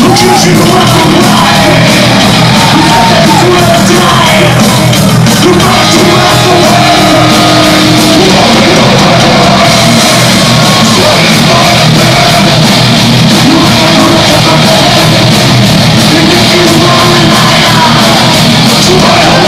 Don't you see Yeah.